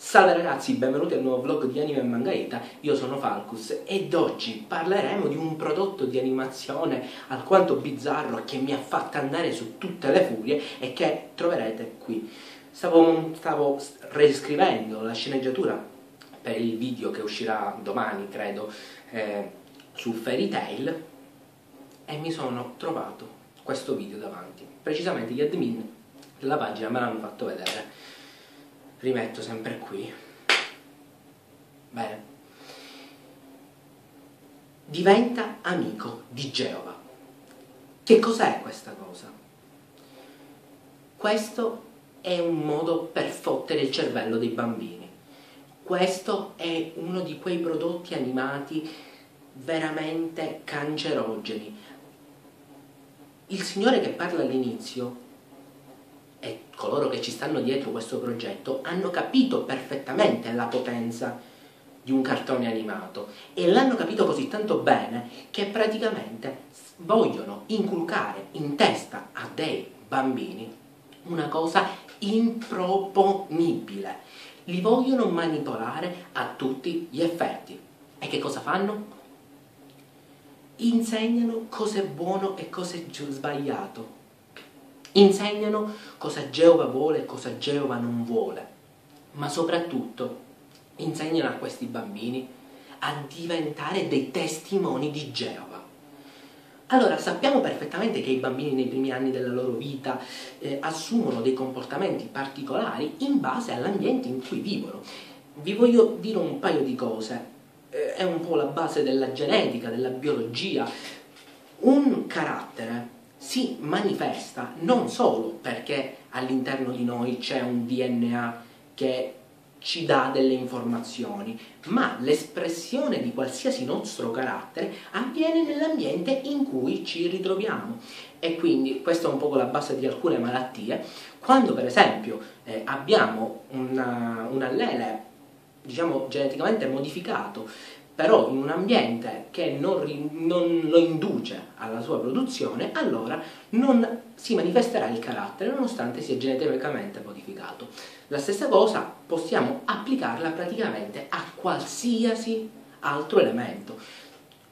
Salve ragazzi, benvenuti al nuovo vlog di Anime e Mangaeta, io sono Falcus ed oggi parleremo di un prodotto di animazione alquanto bizzarro che mi ha fatto andare su tutte le furie e che troverete qui. Stavo, stavo riscrivendo la sceneggiatura per il video che uscirà domani, credo, eh, su Fairy Tail e mi sono trovato questo video davanti. Precisamente gli admin della pagina me l'hanno fatto vedere rimetto sempre qui. Bene. Diventa amico di Geova. Che cos'è questa cosa? questo è un modo per fottere il cervello dei bambini. Questo è uno di quei prodotti animati veramente cancerogeni. Il signore che parla all'inizio e coloro che ci stanno dietro questo progetto hanno capito perfettamente la potenza di un cartone animato e l'hanno capito così tanto bene che praticamente vogliono inculcare in testa a dei bambini una cosa improponibile. Li vogliono manipolare a tutti gli effetti. E che cosa fanno? Insegnano cosa è buono e cosa è sbagliato Insegnano cosa Geova vuole e cosa Geova non vuole, ma soprattutto insegnano a questi bambini a diventare dei testimoni di Geova. Allora sappiamo perfettamente che i bambini nei primi anni della loro vita eh, assumono dei comportamenti particolari in base all'ambiente in cui vivono. Vi voglio dire un paio di cose, eh, è un po' la base della genetica, della biologia. Un carattere si manifesta non solo perché all'interno di noi c'è un DNA che ci dà delle informazioni, ma l'espressione di qualsiasi nostro carattere avviene nell'ambiente in cui ci ritroviamo. E quindi, questa è un po' la base di alcune malattie, quando per esempio eh, abbiamo un allele diciamo geneticamente modificato però in un ambiente che non, non, lo induce alla sua produzione, allora non si manifesterà il carattere nonostante sia geneticamente modificato. La stessa cosa possiamo applicarla praticamente a qualsiasi altro elemento.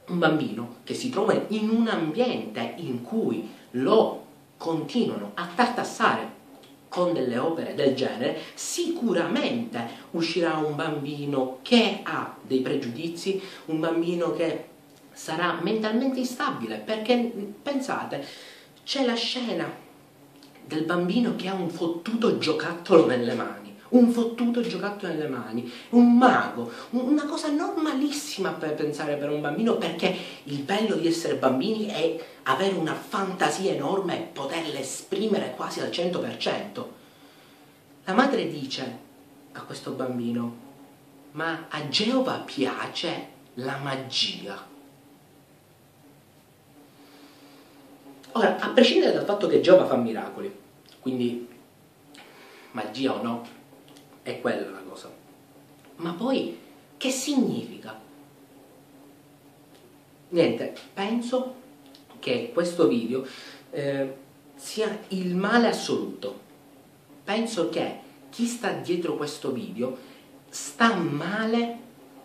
Un bambino che si trova in un ambiente in cui lo continuano a tartassare con delle opere del genere, sicuramente uscirà un bambino che ha dei pregiudizi, un bambino che sarà mentalmente instabile, perché pensate, c'è la scena del bambino che ha un fottuto giocattolo nelle mani un fottuto giocattolo nelle mani, un mago, una cosa normalissima per pensare per un bambino perché il bello di essere bambini è avere una fantasia enorme e poterla esprimere quasi al 100%. La madre dice a questo bambino, ma a Geova piace la magia. Ora, a prescindere dal fatto che Geova fa miracoli, quindi magia o no, è quella la cosa. Ma poi che significa? Niente, penso che questo video eh, sia il male assoluto. Penso che chi sta dietro questo video sta male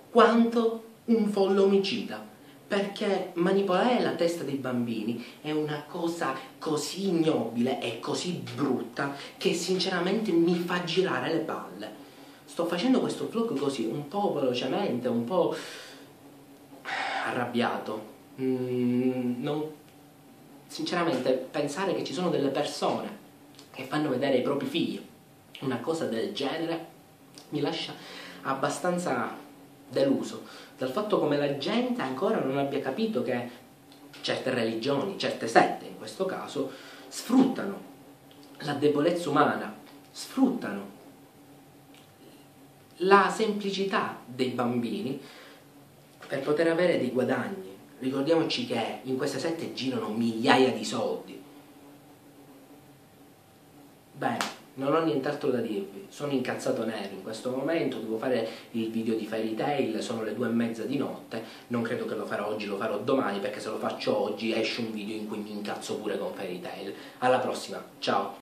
quanto un follo omicida perché manipolare la testa dei bambini è una cosa così ignobile e così brutta che sinceramente mi fa girare le palle. Sto facendo questo vlog così, un po' velocemente, un po' arrabbiato. Mm, non... Sinceramente, pensare che ci sono delle persone che fanno vedere ai propri figli una cosa del genere mi lascia abbastanza deluso dal fatto come la gente ancora non abbia capito che certe religioni, certe sette in questo caso, sfruttano la debolezza umana, sfruttano la semplicità dei bambini per poter avere dei guadagni. Ricordiamoci che in queste sette girano migliaia di soldi. Bene, non ho nient'altro da dirvi, sono incazzato nero in questo momento, devo fare il video di Fairy Tail, sono le due e mezza di notte, non credo che lo farò oggi, lo farò domani perché se lo faccio oggi esce un video in cui mi incazzo pure con Fairy Tail. Alla prossima, ciao!